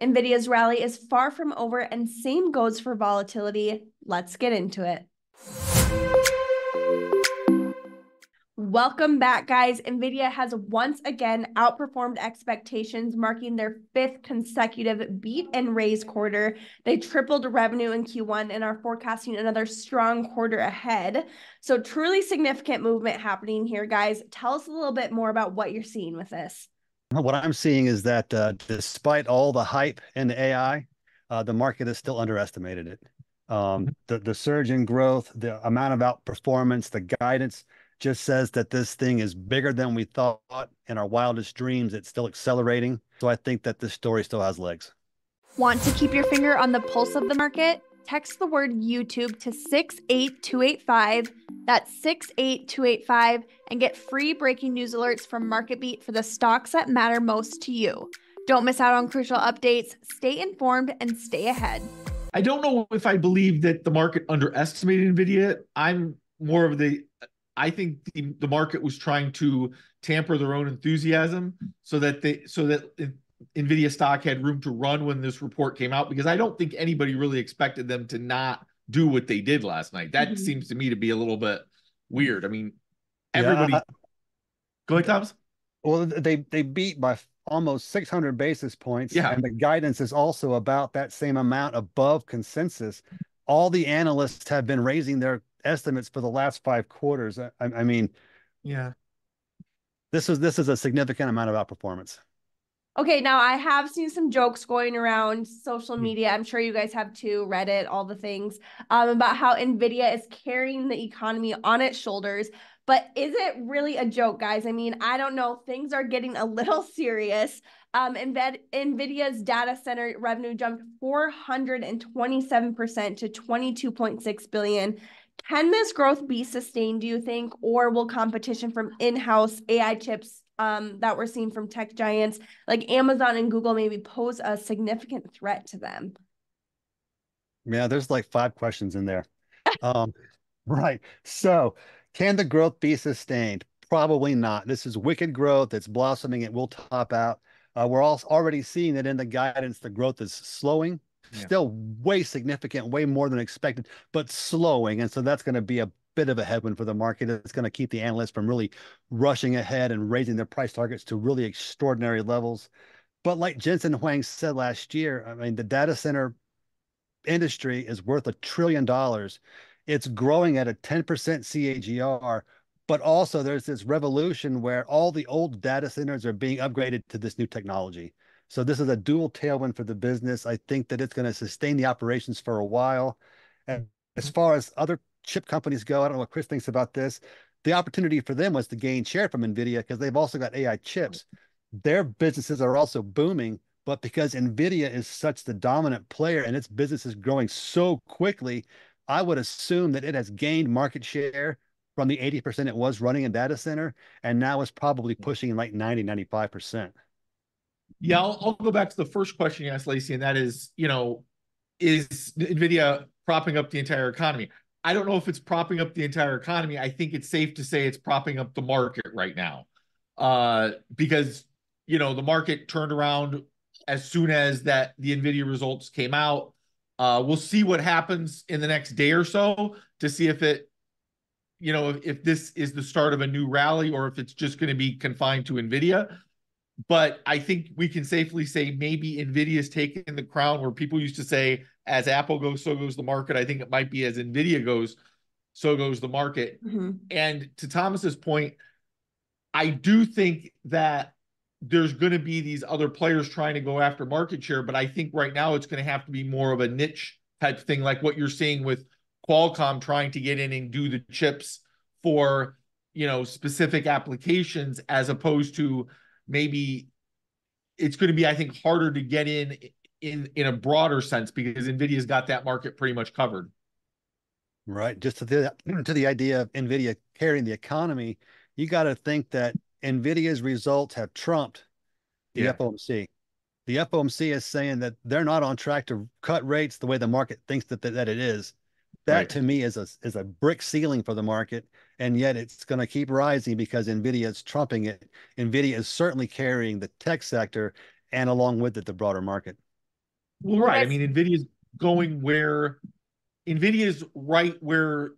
NVIDIA's rally is far from over, and same goes for volatility. Let's get into it. Welcome back, guys. NVIDIA has once again outperformed expectations, marking their fifth consecutive beat and raise quarter. They tripled revenue in Q1 and are forecasting another strong quarter ahead. So, truly significant movement happening here, guys. Tell us a little bit more about what you're seeing with this. What I'm seeing is that uh, despite all the hype in the AI, uh, the market has still underestimated it. Um, mm-hmm. the, the surge in growth, the amount of outperformance, the guidance just says that this thing is bigger than we thought in our wildest dreams. It's still accelerating. So I think that this story still has legs. Want to keep your finger on the pulse of the market? Text the word YouTube to 68285. That's 68285 and get free breaking news alerts from MarketBeat for the stocks that matter most to you. Don't miss out on crucial updates. Stay informed and stay ahead. I don't know if I believe that the market underestimated Nvidia. I'm more of the I think the, the market was trying to tamper their own enthusiasm so that they so that Nvidia stock had room to run when this report came out because I don't think anybody really expected them to not do what they did last night. That mm-hmm. seems to me to be a little bit weird. I mean, everybody. Yeah. Go ahead, Thomas. Well, they they beat by almost 600 basis points. Yeah. And the guidance is also about that same amount above consensus. All the analysts have been raising their estimates for the last five quarters. I, I mean, yeah, this is this is a significant amount of outperformance. Okay, now I have seen some jokes going around social hmm. media. I'm sure you guys have too, Reddit, all the things, um, about how NVIDIA is carrying the economy on its shoulders. But is it really a joke, guys? I mean, I don't know. Things are getting a little serious. Um, NVIDIA's data center revenue jumped 427% to 22.6 billion. Can this growth be sustained, do you think, or will competition from in-house AI chips um, that we're seeing from tech giants like Amazon and Google maybe pose a significant threat to them? Yeah, there's like five questions in there. um, right. So, can the growth be sustained? Probably not. This is wicked growth. It's blossoming. It will top out. Uh, we're also already seeing that in the guidance, the growth is slowing yeah. still way significant, way more than expected, but slowing. And so that's going to be a bit of a headwind for the market. It's going to keep the analysts from really rushing ahead and raising their price targets to really extraordinary levels. But like Jensen Huang said last year, I mean, the data center industry is worth a trillion dollars. It's growing at a 10% CAGR, but also there's this revolution where all the old data centers are being upgraded to this new technology. So this is a dual tailwind for the business. I think that it's going to sustain the operations for a while. And as far as other chip companies go, I don't know what Chris thinks about this. The opportunity for them was to gain share from NVIDIA because they've also got AI chips. Their businesses are also booming, but because NVIDIA is such the dominant player and its business is growing so quickly, I would assume that it has gained market share from the 80% it was running in data center and now is probably pushing like 90, 95%. Yeah, I'll, I'll go back to the first question you asked, Lacey, and that is, you know, is NVIDIA propping up the entire economy? I don't know if it's propping up the entire economy. I think it's safe to say it's propping up the market right now. Uh, because, you know, the market turned around as soon as that the NVIDIA results came out. Uh, we'll see what happens in the next day or so to see if it, you know, if, if this is the start of a new rally or if it's just going to be confined to NVIDIA but I think we can safely say maybe Nvidia's taken the crown where people used to say, as Apple goes, so goes the market. I think it might be as Nvidia goes, so goes the market. Mm-hmm. And to Thomas's point, I do think that there's going to be these other players trying to go after market share, but I think right now it's going to have to be more of a niche type thing, like what you're seeing with Qualcomm trying to get in and do the chips for you know specific applications, as opposed to maybe it's going to be, I think, harder to get in in in a broader sense because Nvidia's got that market pretty much covered. Right. Just to the to the idea of Nvidia carrying the economy, you got to think that Nvidia's results have trumped the yeah. FOMC. The FOMC is saying that they're not on track to cut rates the way the market thinks that that it is. That right. to me is a is a brick ceiling for the market, and yet it's going to keep rising because Nvidia is trumping it. Nvidia is certainly carrying the tech sector, and along with it, the broader market. Well, right. I mean, NVIDIA's going where NVIDIA's right where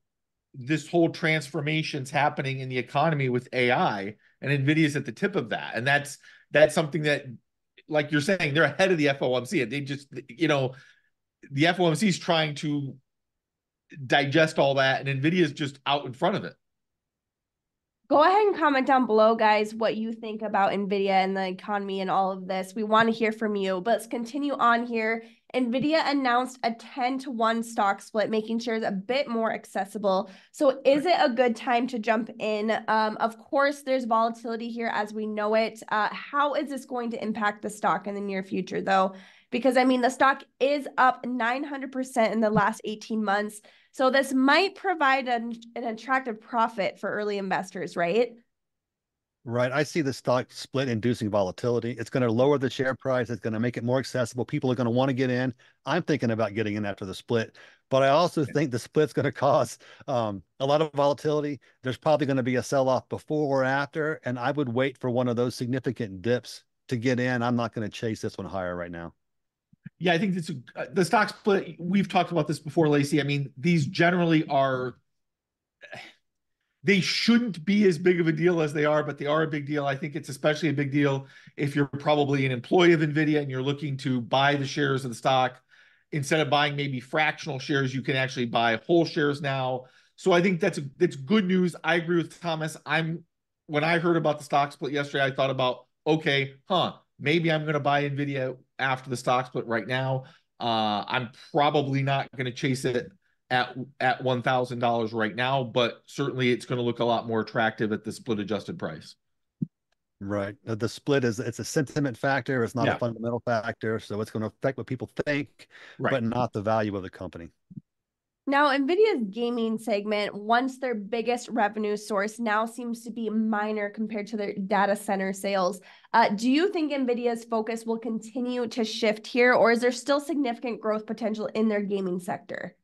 this whole transformation's happening in the economy with AI, and NVIDIA's at the tip of that. And that's that's something that, like you're saying, they're ahead of the FOMC. They just, you know, the FOMC is trying to digest all that, and NVIDIA's just out in front of it. Go ahead and comment down below, guys, what you think about NVIDIA and the economy and all of this. We want to hear from you. But let's continue on here. NVIDIA announced a 10 to 1 stock split, making shares a bit more accessible. So, is it a good time to jump in? Um, of course, there's volatility here as we know it. Uh, how is this going to impact the stock in the near future, though? Because I mean, the stock is up 900% in the last 18 months. So this might provide an, an attractive profit for early investors, right? Right. I see the stock split inducing volatility. It's going to lower the share price. It's going to make it more accessible. People are going to want to get in. I'm thinking about getting in after the split, but I also think the split's going to cause um, a lot of volatility. There's probably going to be a sell off before or after, and I would wait for one of those significant dips to get in. I'm not going to chase this one higher right now. Yeah, I think it's uh, the stock split. We've talked about this before, Lacey. I mean, these generally are. They shouldn't be as big of a deal as they are, but they are a big deal. I think it's especially a big deal if you're probably an employee of Nvidia and you're looking to buy the shares of the stock instead of buying maybe fractional shares. You can actually buy whole shares now. So I think that's that's good news. I agree with Thomas. I'm when I heard about the stock split yesterday, I thought about okay, huh? Maybe I'm going to buy Nvidia after the stock split right now. Uh, I'm probably not going to chase it at at one thousand dollars right now, but certainly it's going to look a lot more attractive at the split adjusted price. Right. The split is it's a sentiment factor. It's not yeah. a fundamental factor, so it's going to affect what people think, right. but not the value of the company. Now, NVIDIA's gaming segment, once their biggest revenue source, now seems to be minor compared to their data center sales. Uh, do you think NVIDIA's focus will continue to shift here, or is there still significant growth potential in their gaming sector?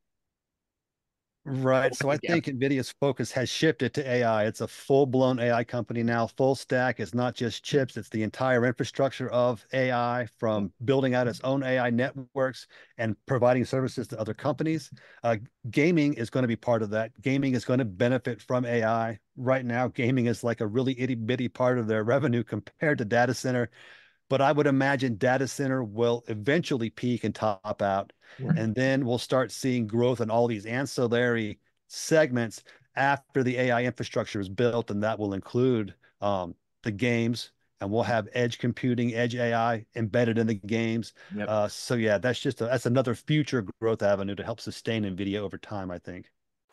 Right. So I yeah. think NVIDIA's focus has shifted to AI. It's a full blown AI company now, full stack. It's not just chips, it's the entire infrastructure of AI from building out its own AI networks and providing services to other companies. Uh, gaming is going to be part of that. Gaming is going to benefit from AI. Right now, gaming is like a really itty bitty part of their revenue compared to data center but I would imagine data center will eventually peak and top out. Right. And then we'll start seeing growth in all these ancillary segments after the AI infrastructure is built. And that will include um, the games, and we'll have edge computing, edge AI embedded in the games. Yep. Uh, so yeah, that's just a, that's another future growth avenue to help sustain NVIDIA over time, I think.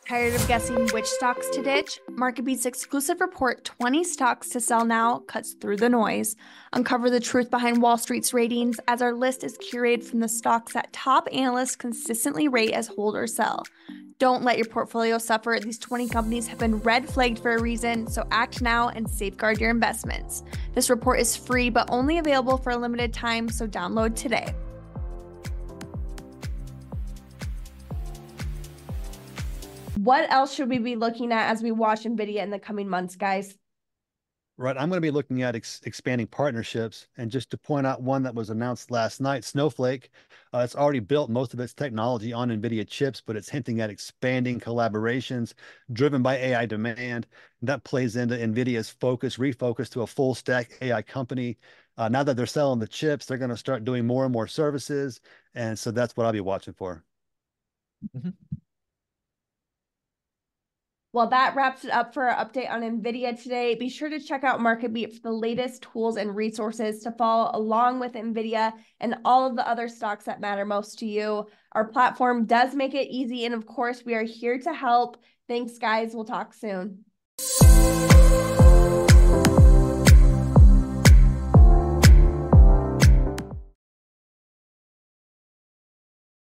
Tired of guessing which stocks to ditch? MarketBeat's exclusive report 20 stocks to sell now cuts through the noise. Uncover the truth behind Wall Street's ratings as our list is curated from the stocks that top analysts consistently rate as hold or sell. Don't let your portfolio suffer. These 20 companies have been red flagged for a reason, so act now and safeguard your investments. This report is free but only available for a limited time, so download today. What else should we be looking at as we watch NVIDIA in the coming months, guys? Right. I'm going to be looking at ex expanding partnerships. And just to point out one that was announced last night, Snowflake, uh, it's already built most of its technology on NVIDIA chips, but it's hinting at expanding collaborations driven by AI demand. That plays into NVIDIA's focus, refocus to a full stack AI company. Uh, now that they're selling the chips, they're going to start doing more and more services. And so that's what I'll be watching for. Mm -hmm. Well, that wraps it up for our update on NVIDIA today. Be sure to check out MarketBeat for the latest tools and resources to follow along with NVIDIA and all of the other stocks that matter most to you. Our platform does make it easy. And of course, we are here to help. Thanks, guys. We'll talk soon.